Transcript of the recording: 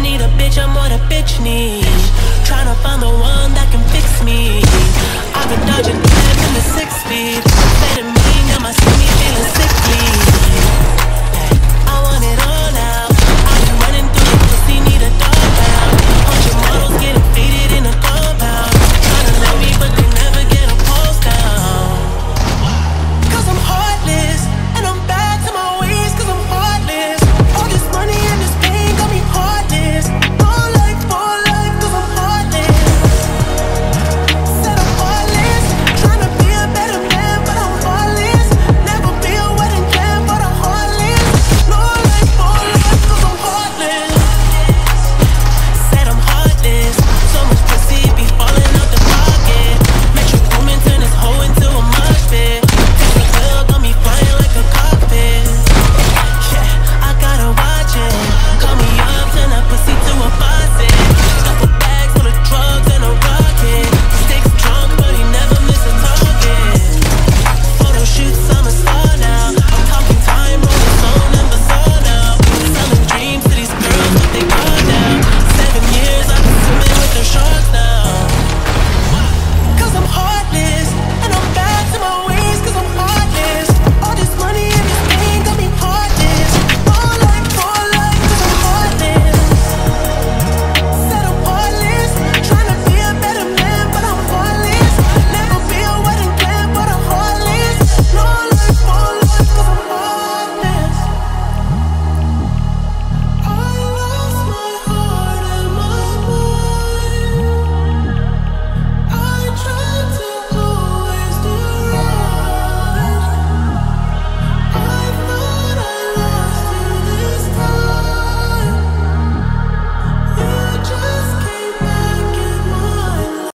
need a bitch, I'm what a bitch needs. Tryna find the